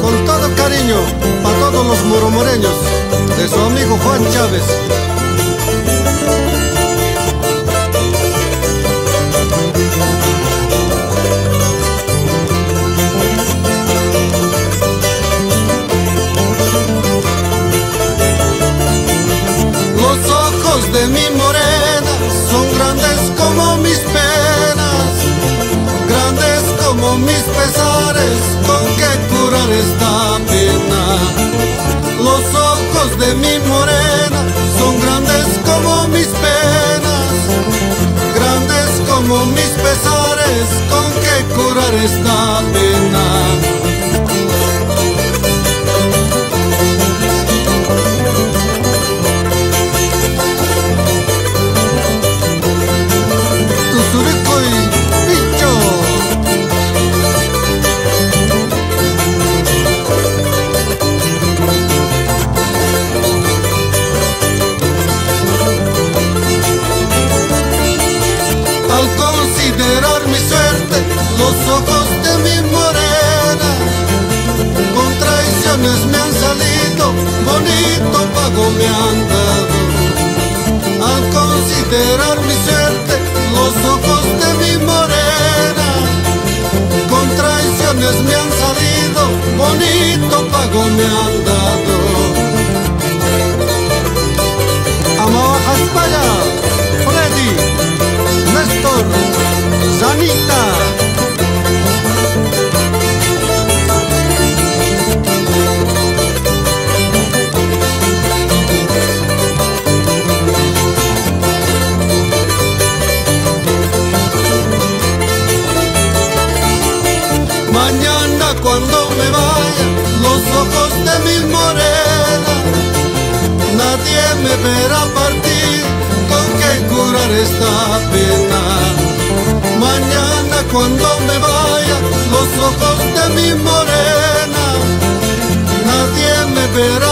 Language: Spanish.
Con todo cariño, para todos los moromoreños, de su amigo Juan Chávez. Como mis pesares, con que curar esta pena. Los ojos de mi morena son grandes como mis penas, grandes como mis pesares, con que curar esta pena. Los ojos de mi morena, con traiciones me han salido, bonito pago me han dado. Al considerar mi suerte, los ojos de mi morena, con traiciones me han salido, bonito pago me han dado. cuando me vaya los ojos de mi morena. Nadie me verá partir con que curar esta pena. Mañana cuando me vaya los ojos de mi morena. Nadie me verá